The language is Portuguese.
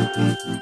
Música